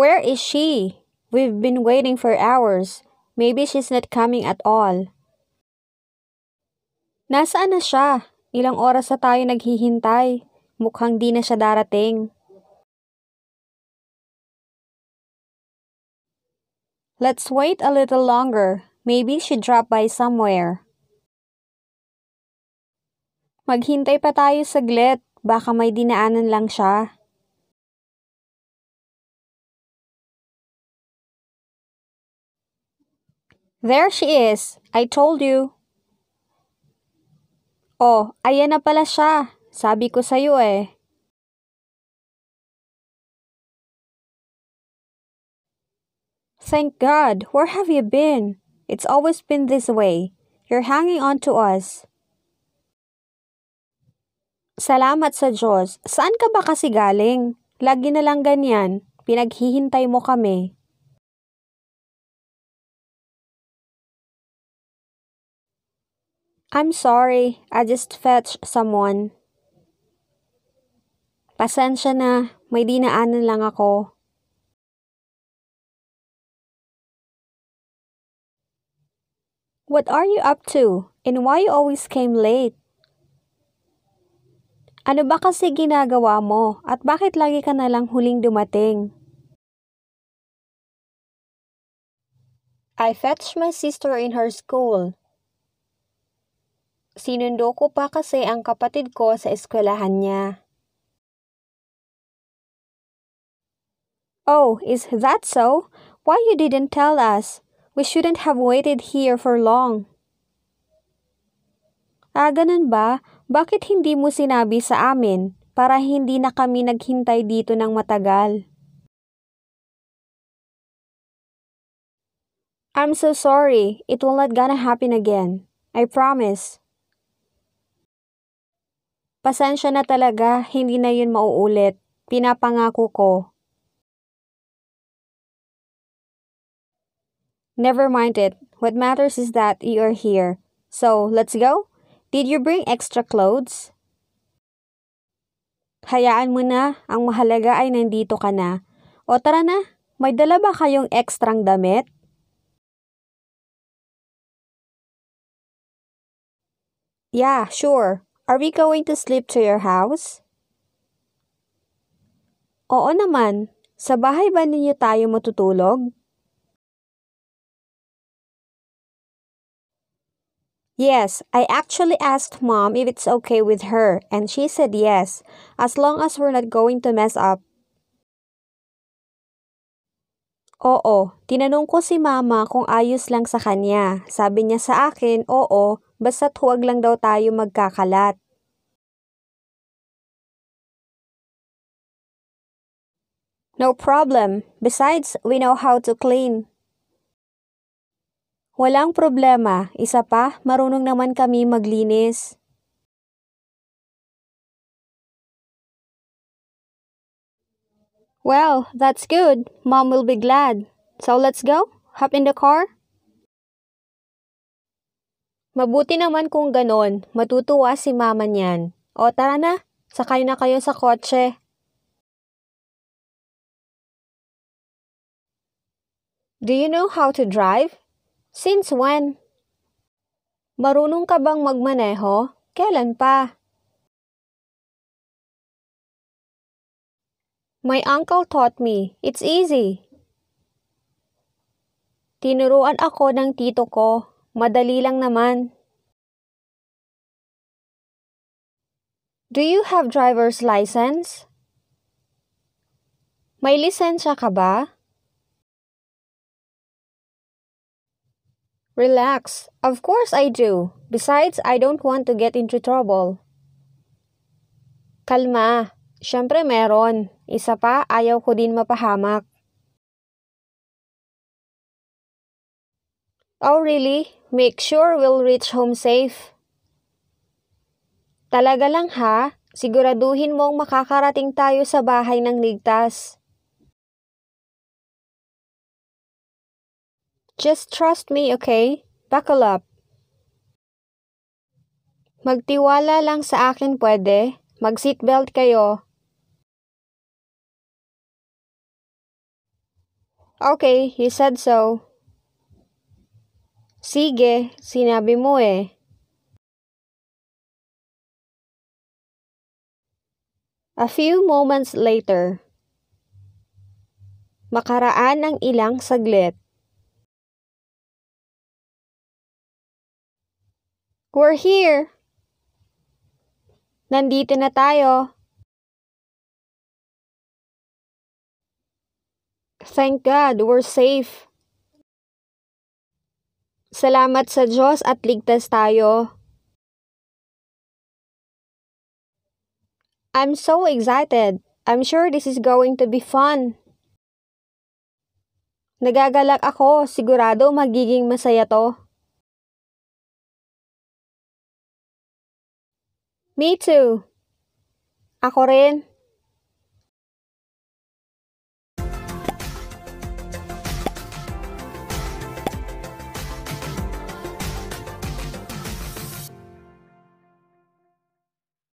Where is she? We've been waiting for hours. Maybe she's not coming at all. Nasaan na siya? Ilang oras na tayo naghihintay. Mukhang di na siya darating. Let's wait a little longer. Maybe she dropped by somewhere. Maghintay pa tayo saglit. Baka may dinaanan lang siya. There she is. I told you. Oh, ayan na pala siya. Sabi ko sa'yo eh. Thank God. Where have you been? It's always been this way. You're hanging on to us. Salamat sa Diyos. Saan ka ba kasi galing? Lagi na lang ganyan. Pinaghihintay mo kami. I'm sorry. I just fetched someone. Pasensya na. May dinaanan lang ako. What are you up to? And why you always came late? Ano ba kasi ginagawa mo? At bakit lagi ka nalang huling dumating? I fetched my sister in her school. Sinundo ko pa kasi ang kapatid ko sa eskwelahan niya. Oh, is that so? Why you didn't tell us? We shouldn't have waited here for long. Ah, ganun ba? Bakit hindi mo sinabi sa amin para hindi na kami naghintay dito ng matagal? I'm so sorry. It will not gonna happen again. I promise. Pasensya na talaga, hindi na yun mauulit. Pinapangako ko. Never mind it. What matters is that you are here. So, let's go? Did you bring extra clothes? Hayaan mo na, ang mahalaga ay nandito ka na. O tara na, may dala ba kayong ekstrang damit? Yeah, sure. Are we going to sleep to your house? Oo naman. Sa bahay ba ninyo tayo matutulog? Yes, I actually asked mom if it's okay with her, and she said yes, as long as we're not going to mess up. Oo, tinanong ko si mama kung ayos lang sa kanya. Sabi niya sa akin, oo, basta't huwag lang daw tayo magkakalat. No problem. Besides, we know how to clean. Walang problema. Isa pa, marunong naman kami maglinis. Well, that's good. Mom will be glad. So let's go? Hop in the car? Mabuti naman kung ganon. Matutuwa si mama niyan. O tara na, sakay na kayo sa kotse. Do you know how to drive? Since when? Marunong ka bang magmaneho? Kailan pa? My uncle taught me. It's easy. Tinuruan ako ng tito ko. Madali lang naman. Do you have driver's license? May lisensya ka ba? Relax. Of course I do. Besides, I don't want to get into trouble. Kalma. Siyempre meron. Isa pa, ayaw ko din mapahamak. Oh really? Make sure we'll reach home safe. Talaga lang ha? Siguraduhin mong makakarating tayo sa bahay ng ligtas. Just trust me, okay? Buckle up. Magtiwala lang sa akin pwede. Mag-seatbelt kayo. Okay, you said so. Sige, sinabi mo eh. A few moments later. Makaraan ng ilang saglit. We're here. Nandito na tayo. Thank God, we're safe. Salamat sa Diyos at ligtas tayo. I'm so excited. I'm sure this is going to be fun. Nagagalak ako, sigurado magiging masaya to. Me too. Ako rin.